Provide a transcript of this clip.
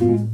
Mm-hmm.